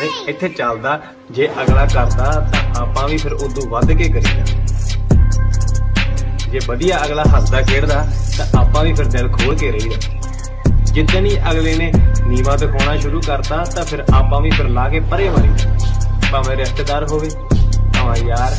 ਨਹੀਂ, ਇੱਥੇ ਚੱਲਦਾ, ਜੇ ਅਗਲਾ ਕਰਦਾ, ਤਾਂ ਆਪਾਂ ਵੀ ਫਿਰ ਉਦੋਂ ਵੱਧ ਕੇ ਕਰੀਦਾ ਜੇ ਵਧੀਆ ਅਗਲਾ ਹੱਸਦਾ, ਖੇਡਦਾ, ਤਾਂ ਆਪਾਂ ਵੀ ਫਿਰ ਦਿਲ ਖੋਲ ਕੇ ਰਹੀਦਾ ਜਿੱਦਣ ਹੀ ਅਗਲੇ ਨੇ ਨੀਵਾ ਦਿਖਾਉਣਾ ਸ਼ੁਰੂ ਕਰਤਾ, ਤਾਂ ਫਿਰ ਆਪਾਂ ਵੀ ਫਿਰ ਲਾ ਕੇ ਪਰੇ ਮਾਰੀ ਭਾਵੇਂ ਰਿਸ਼ਤੇਦਾਰ ਹੋਵੇ, ਭਾਵੇਂ ਯਾਰ।